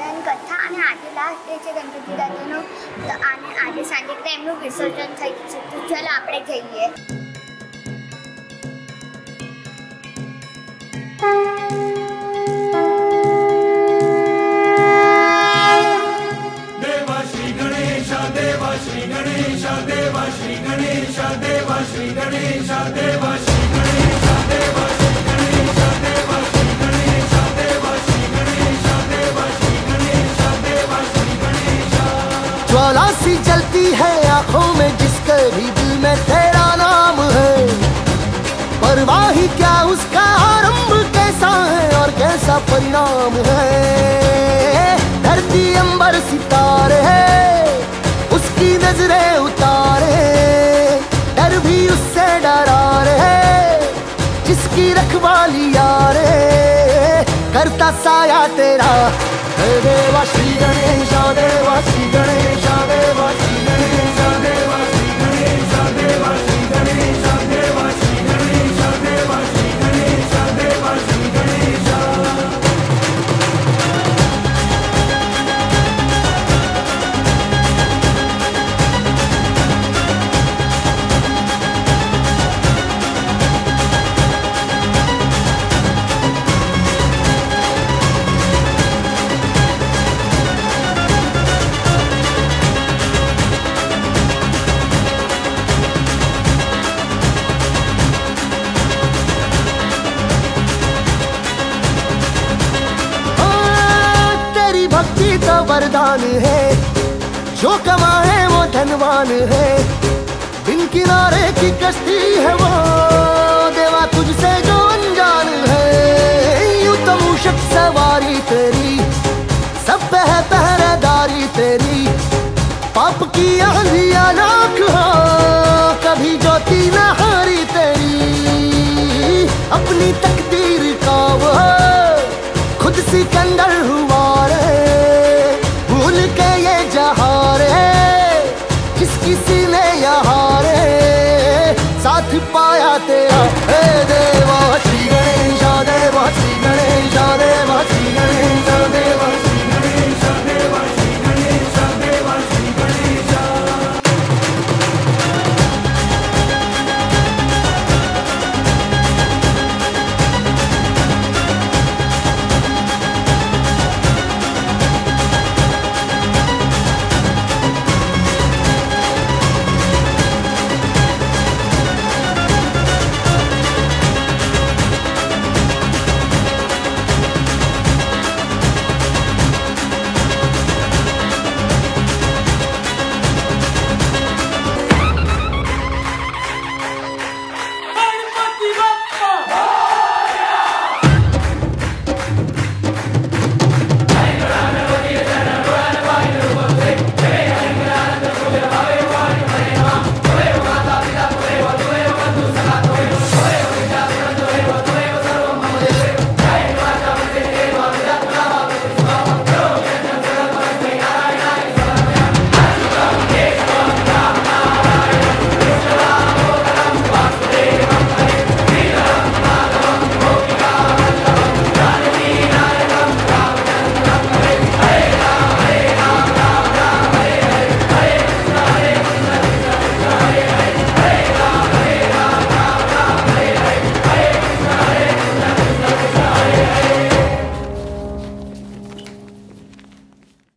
કરણ કથા અને આજે લાસ્ટ ડે છે ગણપતિ દાદાનો તો આને આજે સાંજે એમનું વિસર્જન થઈ ગયું છે. તો ચાલો આપણે જઈએ ज्वाला सी जलती है आँखों में, जिसके भी दिल में तेरा नाम है। परवाही क्या उसका आरंभ कैसा है और कैसा परिणाम है? धरती अंबर सितारे है, उसकी नज़रें उतारे डर भी उससे डरा रहे जिसकी रखवाली यारे करता साया तेरा। देवा श्री गणेश देवा श्री गणेश। तो है। जो कमाए वो धनवान है। बिन किनारे की कश्ती है वो। देवा तुझसे जो अनजान है। यूँ तो मूषक सवारी तेरी। सब है पहरेदारी तेरी। पाप की आंधिया नाक हो। कभी ज्योति न हारी तेरी। अपनी तकदीर का वो। खुद सिकंदर